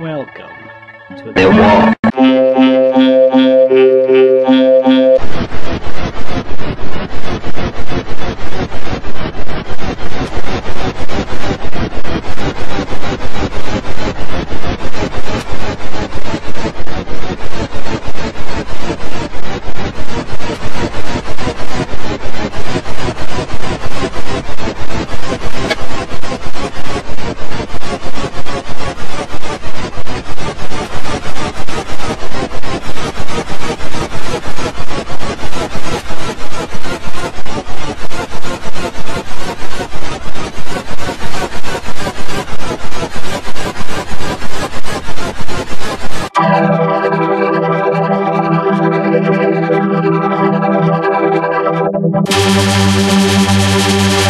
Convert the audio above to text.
Welcome to the war. Thank.